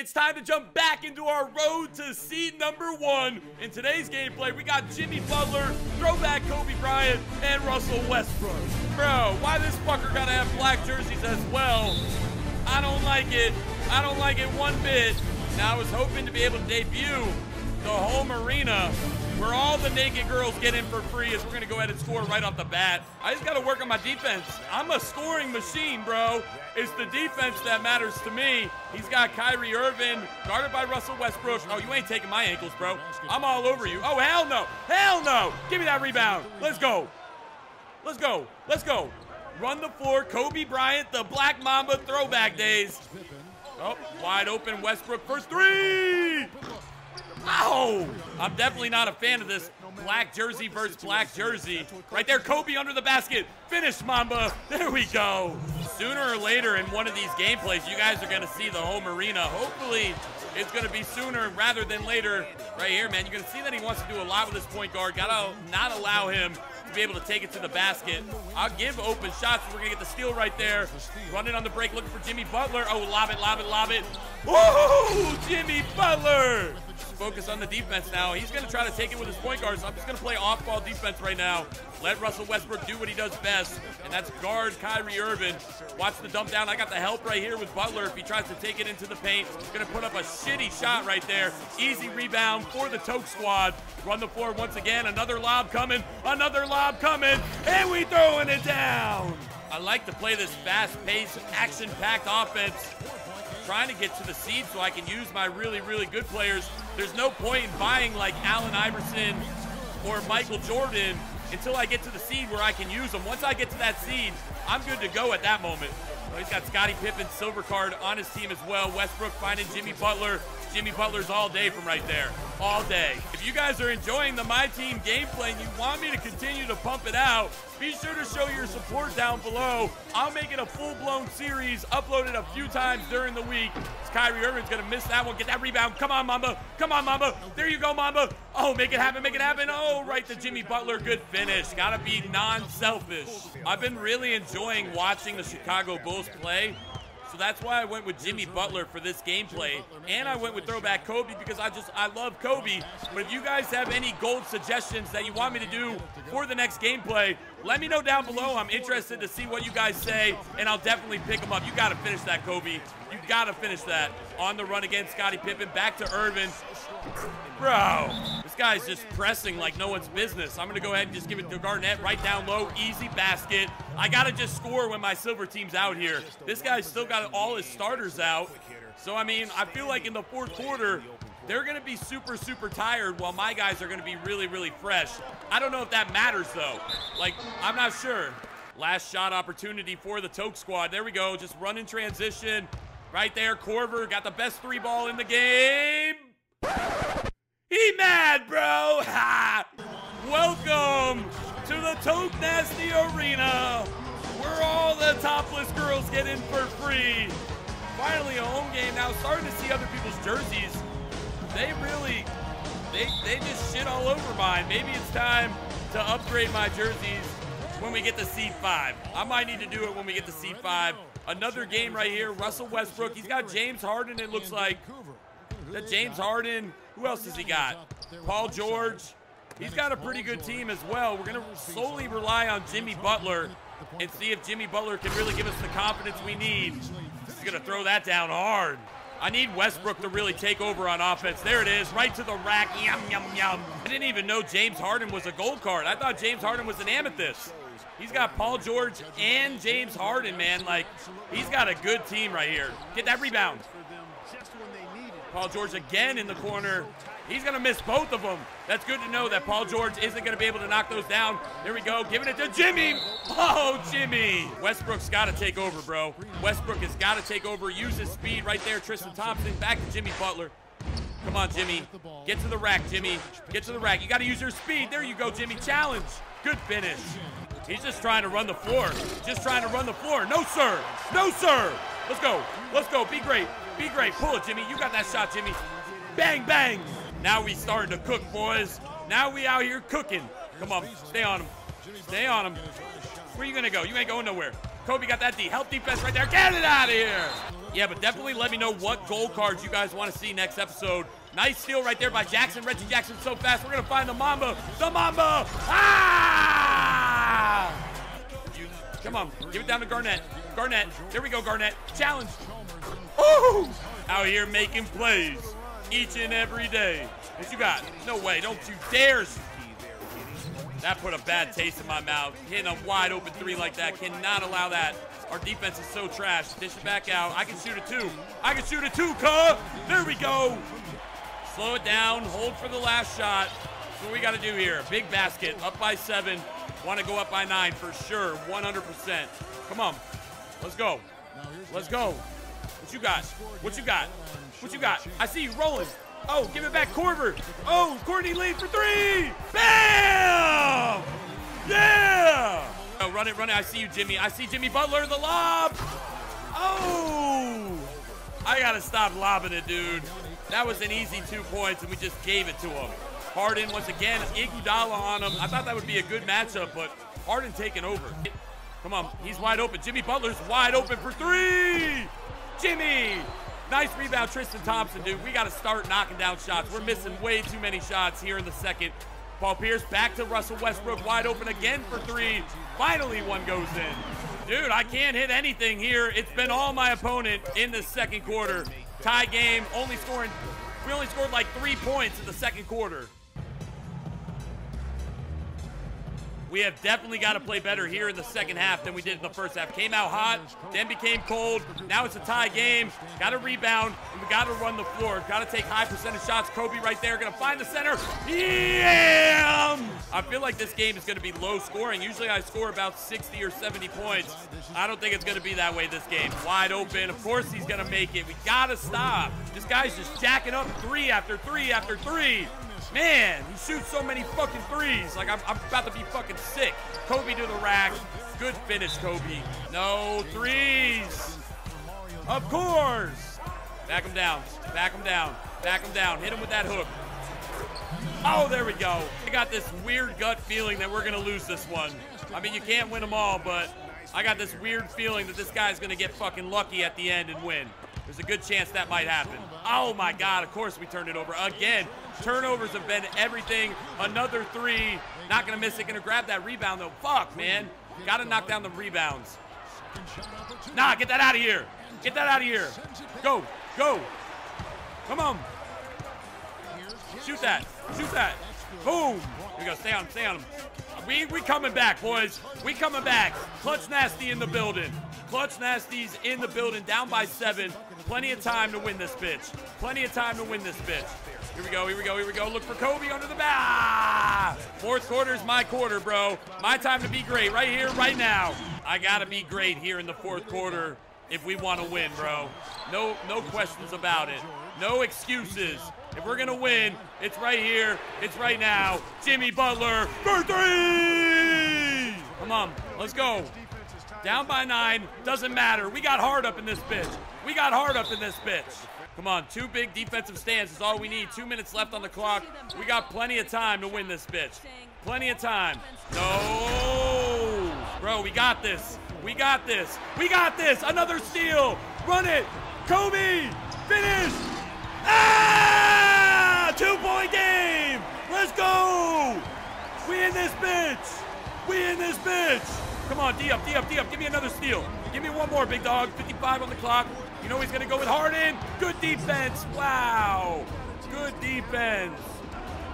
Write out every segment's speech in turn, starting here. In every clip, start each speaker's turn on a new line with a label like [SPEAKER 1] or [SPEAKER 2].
[SPEAKER 1] It's time to jump back into our road to seed number one. In today's gameplay, we got Jimmy Butler, throwback Kobe Bryant, and Russell Westbrook. Bro, why this fucker gotta have black jerseys as well? I don't like it. I don't like it one bit. Now I was hoping to be able to debut the home arena where all the naked girls get in for free as we're going to go ahead and score right off the bat. I just got to work on my defense. I'm a scoring machine, bro. It's the defense that matters to me. He's got Kyrie Irving, guarded by Russell Westbrook. Oh, you ain't taking my ankles, bro. I'm all over you. Oh, hell no. Hell no. Give me that rebound. Let's go. Let's go. Let's go. Run the floor. Kobe Bryant, the Black Mamba throwback days. Oh, wide open Westbrook. First three. Ow! I'm definitely not a fan of this black jersey versus black jersey. Right there, Kobe under the basket. Finish, Mamba. There we go. Sooner or later in one of these gameplays, you guys are going to see the home arena. Hopefully, it's going to be sooner rather than later. Right here, man, you're going to see that he wants to do a lot with this point guard. Got to not allow him to be able to take it to the basket. I'll give open shots. We're going to get the steal right there. Running on the break, looking for Jimmy Butler. Oh, lob it, lob it, lob it. Woo! Jimmy Butler! Focus on the defense now. He's going to try to take it with his point guard, so I'm just going to play off-ball defense right now. Let Russell Westbrook do what he does best, and that's guard Kyrie Irving. Watch the dump down. I got the help right here with Butler. If he tries to take it into the paint, he's going to put up a shitty shot right there. Easy rebound for the Toke squad. Run the floor once again. Another lob coming. Another lob coming. And we throwing it down. I like to play this fast-paced, action-packed offense trying to get to the seed so I can use my really, really good players. There's no point in buying like Allen Iverson or Michael Jordan until I get to the seed where I can use them. Once I get to that seed, I'm good to go at that moment. He's got Scottie Pippen, silver card on his team as well. Westbrook finding Jimmy Butler. Jimmy Butler's all day from right there. All day. If you guys are enjoying the My Team gameplay and you want me to continue to pump it out, be sure to show your support down below. I'll make it a full-blown series, upload it a few times during the week. Kyrie Irving's going to miss that one. Get that rebound. Come on, Mamba. Come on, Mamba. There you go, Mamba. Oh, make it happen. Make it happen. Oh, right to Jimmy Butler. Good finish. Got to be non-selfish. I've been really enjoying watching the Chicago Bulls play. So that's why I went with Jimmy Butler for this gameplay. And I went with throwback Kobe because I just, I love Kobe. But if you guys have any gold suggestions that you want me to do for the next gameplay, let me know down below. I'm interested to see what you guys say, and I'll definitely pick them up. You got to finish that, Kobe. You got to finish that. On the run again, Scottie Pippen. Back to Irvin. Bro, guy's just pressing like no one's business. I'm going to go ahead and just give it to Garnett right down low. Easy basket. I got to just score when my silver team's out here. This guy's still got all his starters out. So, I mean, I feel like in the fourth quarter, they're going to be super, super tired while my guys are going to be really, really fresh. I don't know if that matters, though. Like, I'm not sure. Last shot opportunity for the Toke squad. There we go. Just run in transition. Right there, Korver got the best three ball in the game. He mad, bro. Ha! Welcome to the Toke Nasty Arena, where all the topless girls get in for free. Finally, a home game. Now, starting to see other people's jerseys. They really, they, they just shit all over mine. Maybe it's time to upgrade my jerseys when we get to C5. I might need to do it when we get to C5. Another game right here. Russell Westbrook. He's got James Harden, it looks like. That James Harden. Who else has he got? Paul George. He's got a pretty good team as well. We're going to solely rely on Jimmy Butler and see if Jimmy Butler can really give us the confidence we need. He's going to throw that down hard. I need Westbrook to really take over on offense. There it is, right to the rack. Yum, yum, yum. I didn't even know James Harden was a gold card. I thought James Harden was an amethyst. He's got Paul George and James Harden, man. Like, he's got a good team right here. Get that rebound. Paul George again in the corner. He's going to miss both of them. That's good to know that Paul George isn't going to be able to knock those down. There we go. Giving it to Jimmy. Oh, Jimmy. Westbrook's got to take over, bro. Westbrook has got to take over. Use his speed right there. Tristan Thompson back to Jimmy Butler. Come on, Jimmy. Get to the rack, Jimmy. Get to the rack. You got to use your speed. There you go, Jimmy. Challenge. Good finish. He's just trying to run the floor. Just trying to run the floor. No, sir. No, sir. Let's go. Let's go. Be great. Be great. Pull it, Jimmy. You got that shot, Jimmy. Bang, bang. Now we starting to cook, boys. Now we out here cooking. Come on. Stay on him. Stay on him. Where you going to go? You ain't going nowhere. Kobe got that D. Help defense right there. Get it out of here. Yeah, but definitely let me know what gold cards you guys want to see next episode. Nice steal right there by Jackson. Reggie Jackson so fast. We're going to find the Mamba. The Mamba. Ah! Come on. Give it down to Garnett. Garnett. There we go, Garnett. Challenge. Ooh! Out here making plays each and every day. What you got? No way. Don't you dare. That put a bad taste in my mouth. Hitting a wide open three like that. Cannot allow that. Our defense is so trash. Dish it back out. I can shoot a two. I can shoot a two, cuh. There we go. Slow it down. Hold for the last shot. That's what we got to do here. Big basket. Up by seven. Want to go up by nine for sure. 100%. Come on. Let's go. Let's go. What you got? What you got? What you got? I see you rolling. Oh, give it back, Korver. Oh, Courtney Lee for three. Bam! Yeah! Oh, run it, run it. I see you, Jimmy. I see Jimmy Butler, the lob. Oh! I gotta stop lobbing it, dude. That was an easy two points, and we just gave it to him. Harden, once again, Iguodala on him. I thought that would be a good matchup, but Harden taking over. Come on, he's wide open. Jimmy Butler's wide open for three. Jimmy! Nice rebound, Tristan Thompson, dude. We got to start knocking down shots. We're missing way too many shots here in the second. Paul Pierce back to Russell Westbrook, wide open again for three. Finally, one goes in. Dude, I can't hit anything here. It's been all my opponent in the second quarter. Tie game, only scoring, we only scored like three points in the second quarter. We have definitely got to play better here in the second half than we did in the first half. Came out hot, then became cold. Now it's a tie game. Got to rebound, and we got to run the floor. Got to take high percentage shots. Kobe right there, going to find the center. Yeah! I feel like this game is going to be low scoring. Usually I score about 60 or 70 points. I don't think it's going to be that way this game. Wide open. Of course he's going to make it. We got to stop. This guy's just jacking up three after three after three. Man, he shoots so many fucking threes. Like, I'm, I'm about to be fucking sick. Kobe to the rack. Good finish, Kobe. No threes. Of course. Back him down. Back him down. Back him down. Hit him with that hook. Oh, there we go. I got this weird gut feeling that we're going to lose this one. I mean, you can't win them all, but I got this weird feeling that this guy's going to get fucking lucky at the end and win. There's a good chance that might happen. Oh my God, of course we turned it over. Again, turnovers have been everything. Another three. Not gonna miss it, gonna grab that rebound though. Fuck, man. Gotta knock down the rebounds. Nah, get that out of here. Get that out of here. Go, go. Come on. Shoot that. Shoot that. Boom. Here we go. Stay on him. Stay on him. We, we coming back, boys. We coming back. Clutch Nasty in the building. Clutch Nasty's in the building, down by seven. Plenty of time to win this bitch. Plenty of time to win this bitch. Here we go, here we go, here we go. Look for Kobe under the bat. Ah! Fourth quarter is my quarter, bro. My time to be great right here, right now. I gotta be great here in the fourth quarter if we want to win, bro. No, no questions about it. No excuses. If we're gonna win, it's right here. It's right now. Jimmy Butler for three. Come on, let's go. Down by nine, doesn't matter. We got hard up in this bitch. We got hard up in this bitch. Come on, two big defensive stands is all we need. Two minutes left on the clock. We got plenty of time to win this bitch. Plenty of time. No! Bro, we got this. We got this. We got this. Another steal. Run it. Kobe. Finish. Ah! Two-point game. Let's go. We in this bitch. We in this bitch. Come on, D up, D up, D up. Give me another steal. Give me one more, big dog. 55 on the clock. You know he's going to go with Harden. Good defense. Wow. Good defense.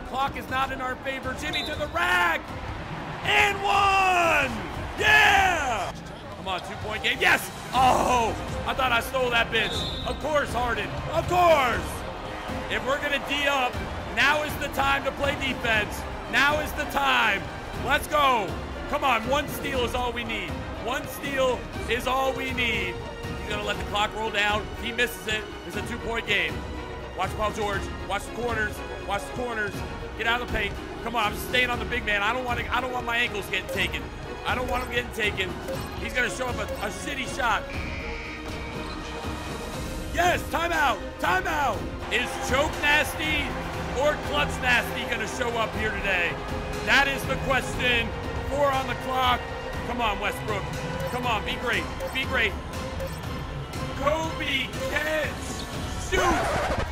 [SPEAKER 1] Clock is not in our favor. Jimmy to the rack. And one. Yeah. Come on, two-point game. Yes. Oh, I thought I stole that bitch. Of course, Harden. Of course. If we're going to D up, now is the time to play defense. Now is the time. Let's go. Come on, one steal is all we need. One steal is all we need. He's gonna let the clock roll down. He misses it, it's a two-point game. Watch Paul George. Watch the corners. Watch the corners. Get out of the paint. Come on, I'm staying on the big man. I don't want to, I don't want my ankles getting taken. I don't want him getting taken. He's gonna show up a, a shot. Yes, timeout, timeout. Is Choke Nasty or Clutch Nasty gonna show up here today? That is the question. Four on the clock. Come on, Westbrook. Come on, be great. Be great. Kobe Kent. Dude,